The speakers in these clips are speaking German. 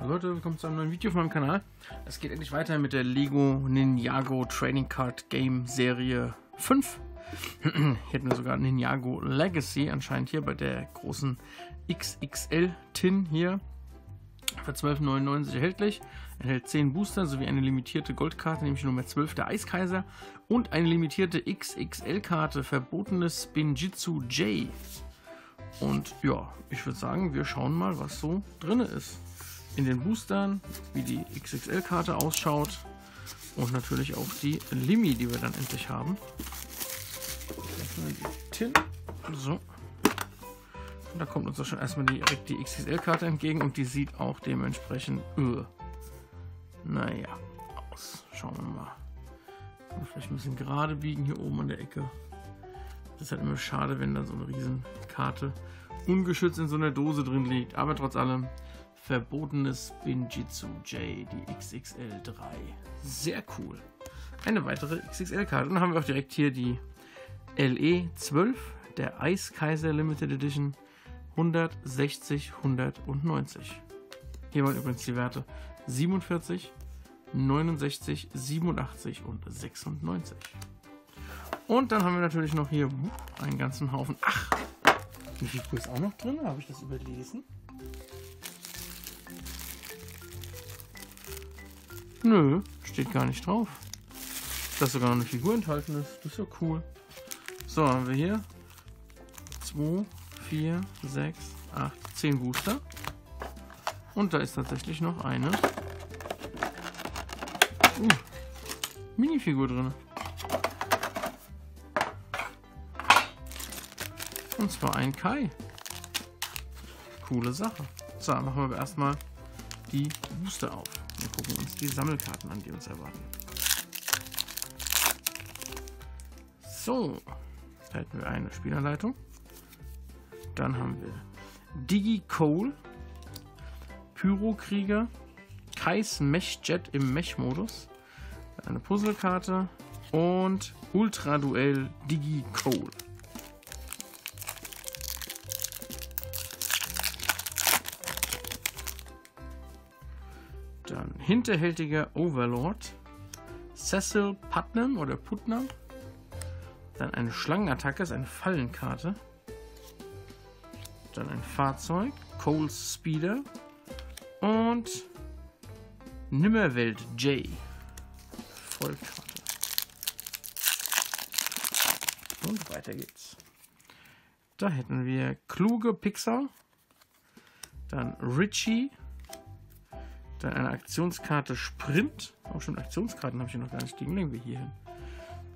Hallo Leute, willkommen zu einem neuen Video von meinem Kanal. Es geht endlich weiter mit der Lego Ninjago Trading Card Game Serie 5. hier hätten wir sogar Ninjago Legacy anscheinend hier bei der großen XXL Tin hier. Für 12,99 erhältlich. Enthält 10 Booster sowie eine limitierte Goldkarte, nämlich Nummer 12 der Eiskaiser. Und eine limitierte XXL-Karte, verbotenes Spinjitzu J. Und ja, ich würde sagen, wir schauen mal, was so drin ist in den Boostern, wie die XXL-Karte ausschaut und natürlich auch die Limi, die wir dann endlich haben. Tin. So. Und da kommt uns auch schon erstmal direkt die XXL-Karte entgegen und die sieht auch dementsprechend, uh, naja, aus. Schauen wir mal. Vielleicht ein bisschen gerade biegen hier oben an der Ecke. Das ist halt immer schade, wenn da so eine riesen Karte ungeschützt in so einer Dose drin liegt. Aber trotz allem Verbotenes Binjitsu J, die XXL 3. Sehr cool. Eine weitere XXL-Karte. Und dann haben wir auch direkt hier die LE 12, der Eiskaiser Limited Edition 160, 190. Hier waren übrigens die Werte 47, 69, 87 und 96. Und dann haben wir natürlich noch hier einen ganzen Haufen. Ach, die Figur ist auch noch drin. Habe ich das überlesen? Nö, steht gar nicht drauf. Dass sogar noch eine Figur enthalten ist. Das ist ja cool. So, haben wir hier 2, 4, 6, 8, 10 Booster. Und da ist tatsächlich noch eine uh, Minifigur drin. Und zwar ein Kai. Coole Sache. So, machen wir erstmal die Booster auf. Wir gucken uns die Sammelkarten an, die uns erwarten. So, da hätten wir eine Spielerleitung. Dann haben wir Digi Cole, Pyrokrieger, Kais Mech-Jet im Mech-Modus, eine Puzzlekarte und Ultra Duell Digi Cole. Dann hinterhältiger Overlord. Cecil Putnam oder Putnam. Dann eine Schlangenattacke, ist eine Fallenkarte. Dann ein Fahrzeug, Coles Speeder. Und Nimmerwelt J. Vollkarte. Und weiter geht's. Da hätten wir kluge Pixar. Dann Richie. Dann eine Aktionskarte Sprint. Auch schon Aktionskarten habe ich hier noch gar nicht liegen. Legen wir hier hin.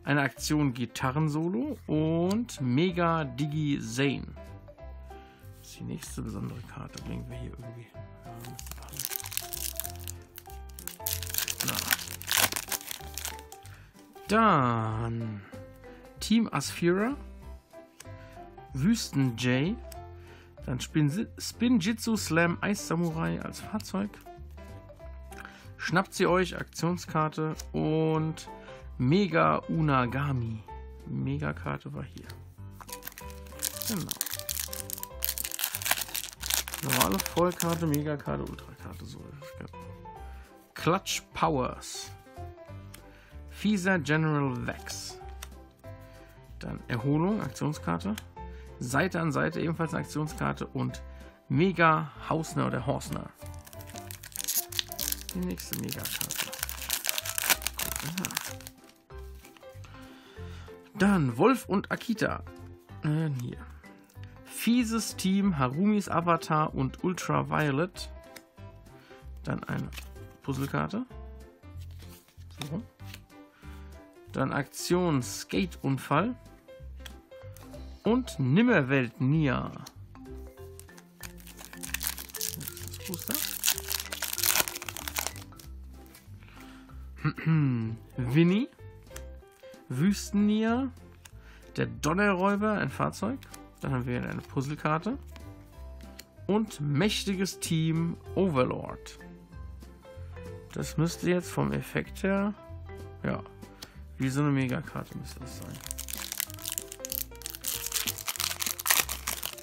Eine Aktion Gitarrensolo und Mega Digi Zane. Das ist die nächste besondere Karte. Legen wir hier irgendwie. Dann Team Asphira, Wüsten J, dann Spin, Jitsu Slam Ice Samurai als Fahrzeug. Schnappt sie euch, Aktionskarte und Mega Unagami. Mega-Karte war hier. Genau. Normale Vollkarte, Megakarte, Ultrakarte. So. Clutch Powers. Fisa General Vex. Dann Erholung, Aktionskarte. Seite an Seite ebenfalls eine Aktionskarte und Mega Hausner oder Horsner. Die nächste Megakarte. Dann Wolf und Akita. Äh, hier. Fieses Team, Harumis Avatar und Ultraviolet. Dann eine Puzzlekarte. So. Dann Aktion Skate-Unfall. Und Nimmerwelt Nia. Booster. Winnie, Wüstennier, der Donnerräuber, ein Fahrzeug. Dann haben wir eine Puzzlekarte. Und mächtiges Team Overlord. Das müsste jetzt vom Effekt her, ja, wie so eine Megakarte müsste das sein.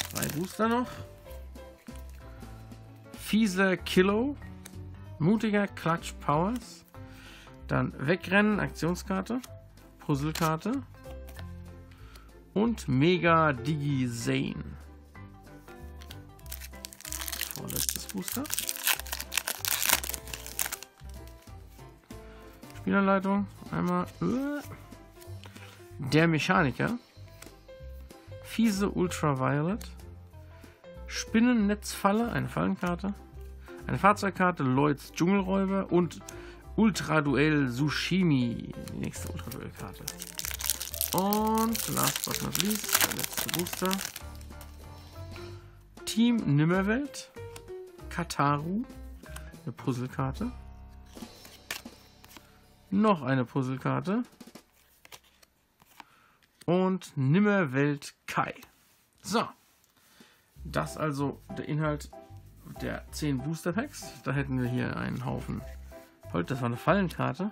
Zwei Booster noch. Fieser Kilo, Mutiger Clutch Powers. Dann Wegrennen, Aktionskarte. Puzzlekarte. Und Mega Digi Zane. Vorletztes Booster. Spielerleitung. Einmal. Uh, der Mechaniker. Fiese Ultraviolet. Spinnennetzfalle, eine Fallenkarte. Eine Fahrzeugkarte, Lloyds Dschungelräuber und Ultraduell Sushimi. Die nächste Ultraduell-Karte. Und last but not least, der letzte Booster. Team Nimmerwelt. Kataru. Eine Puzzlekarte. Noch eine Puzzlekarte. Und Nimmerwelt Kai. So. Das also der Inhalt der 10 Booster Packs. Da hätten wir hier einen Haufen Holz, das war eine Fallenkarte.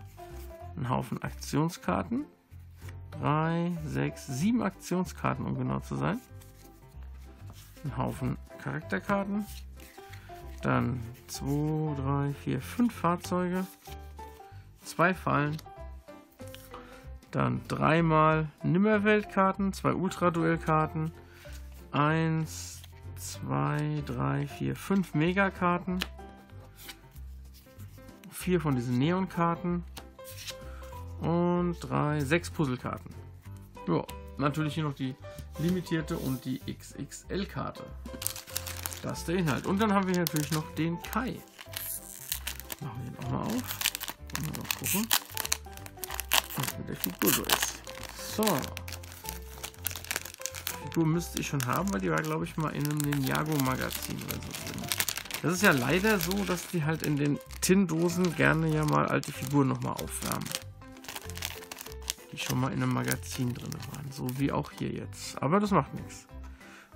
Ein Haufen Aktionskarten. 3, 6, 7 Aktionskarten, um genau zu sein. Ein Haufen Charakterkarten. Dann 2, 3, 4, 5 Fahrzeuge. Zwei Fallen. Dann dreimal Nimmerweltkarten, zwei Ultra-Duell-Karten. 1, 2, 3, 4, 5 Megakarten. Vier von diesen Neon-Karten. Und drei, sechs Puzzlekarten. Ja, natürlich hier noch die limitierte und die XXL-Karte. Das ist der Inhalt. Und dann haben wir hier natürlich noch den Kai. Machen wir ihn auch mal auf. Mal gucken, was mit der Figur so ist. So. Die Figur müsste ich schon haben, weil die war, glaube ich, mal in einem Ninjago-Magazin oder so drin. Das ist ja leider so, dass die halt in den Tin-Dosen gerne ja mal alte Figuren nochmal aufwärmen. Die schon mal in einem Magazin drin waren. So wie auch hier jetzt. Aber das macht nichts.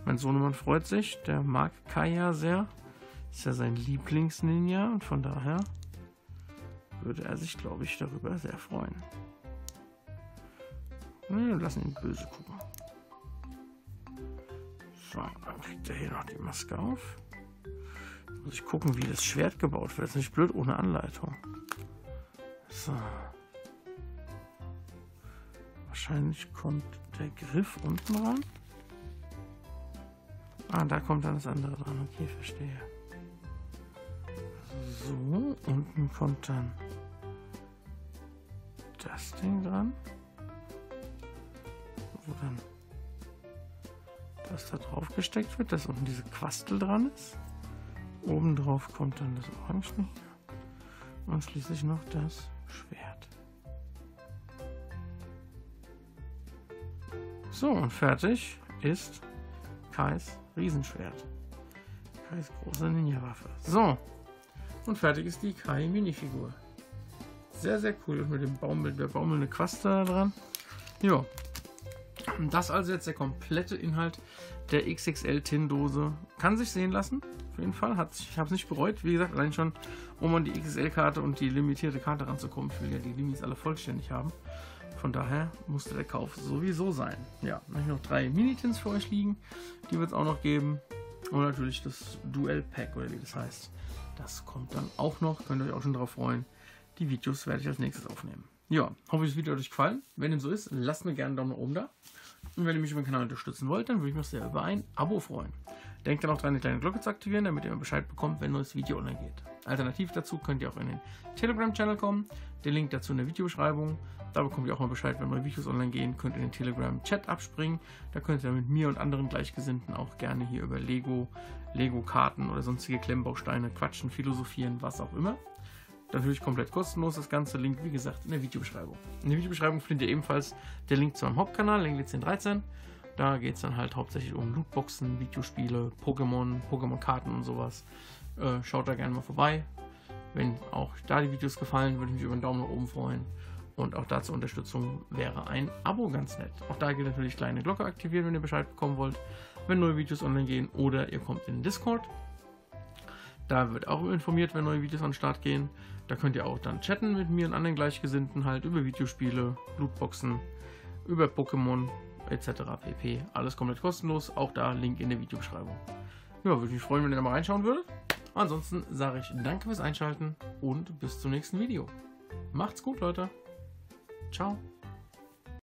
Mein Sohnemann freut sich. Der mag Kaya sehr. Ist ja sein Lieblings-Ninja und von daher würde er sich, glaube ich, darüber sehr freuen. Wir lassen ihn böse gucken. So, dann kriegt er hier noch die Maske auf. Muss ich gucken, wie das Schwert gebaut wird. Das ist nicht blöd ohne Anleitung. So. Wahrscheinlich kommt der Griff unten ran. Ah, da kommt dann das andere dran. Okay, verstehe. So, unten kommt dann das Ding dran. Wo dann das da drauf gesteckt wird, dass unten diese Quastel dran ist. Oben drauf kommt dann das Orange hier. Und schließlich noch das Schwert. So, und fertig ist Kais Riesenschwert. Kais große Ninja-Waffe. So, und fertig ist die Kai Minifigur. Sehr, sehr cool. Mit dem Baumel, der baumelnde Quaste da dran. Ja. Das also jetzt der komplette Inhalt der XXL-Tin-Dose. Kann sich sehen lassen. Auf jeden Fall. Hat, ich habe es nicht bereut. Wie gesagt, allein schon, um an die XXL-Karte und die limitierte Karte ranzukommen. Ich will ja die Limis alle vollständig haben. Von daher musste der Kauf sowieso sein. Ja, dann habe ich noch drei Mini-Tins für euch liegen. Die wird es auch noch geben. Und natürlich das Duell-Pack, oder wie das heißt. Das kommt dann auch noch. Könnt ihr euch auch schon darauf freuen. Die Videos werde ich als nächstes aufnehmen. Ja, hoffe, das Video hat euch gefallen. Wenn dem so ist, lasst mir gerne einen Daumen nach oben da. Und wenn ihr mich über den Kanal unterstützen wollt, dann würde ich mich sehr über ein Abo freuen. Denkt dann auch daran, die kleine Glocke zu aktivieren, damit ihr immer Bescheid bekommt, wenn ein neues Video online geht. Alternativ dazu könnt ihr auch in den Telegram-Channel kommen. Den Link dazu in der Videobeschreibung. Da bekommt ihr auch mal Bescheid, wenn neue Videos online gehen. Könnt in den Telegram-Chat abspringen. Da könnt ihr mit mir und anderen Gleichgesinnten auch gerne hier über Lego, Lego-Karten oder sonstige Klemmbausteine quatschen, philosophieren, was auch immer. Natürlich komplett kostenlos. Das ganze Link, wie gesagt, in der Videobeschreibung. In der Videobeschreibung findet ihr ebenfalls den Link zu meinem Hauptkanal, Link 1013. Da geht es dann halt hauptsächlich um Lootboxen, Videospiele, Pokémon, Pokémon-Karten und sowas. Äh, schaut da gerne mal vorbei. Wenn auch da die Videos gefallen, würde ich mich über einen Daumen nach oben freuen. Und auch dazu Unterstützung wäre ein Abo ganz nett. Auch da gilt natürlich kleine Glocke aktivieren, wenn ihr Bescheid bekommen wollt, wenn neue Videos online gehen. Oder ihr kommt in den Discord. Da wird auch informiert, wenn neue Videos an den Start gehen. Da könnt ihr auch dann chatten mit mir und anderen Gleichgesinnten halt über Videospiele, Lootboxen, über Pokémon etc. pp. Alles komplett kostenlos, auch da Link in der Videobeschreibung. Ja, würde mich freuen, wenn ihr da mal reinschauen würdet. Ansonsten sage ich danke fürs Einschalten und bis zum nächsten Video. Macht's gut, Leute. Ciao.